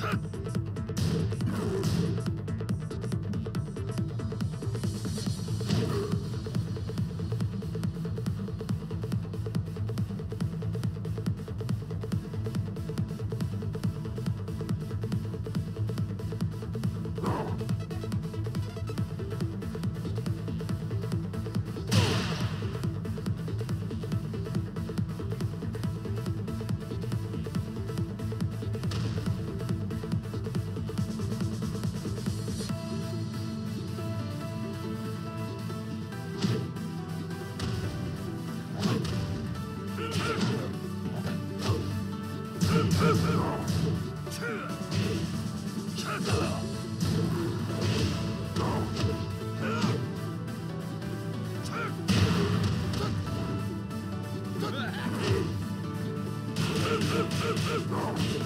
Huh? No!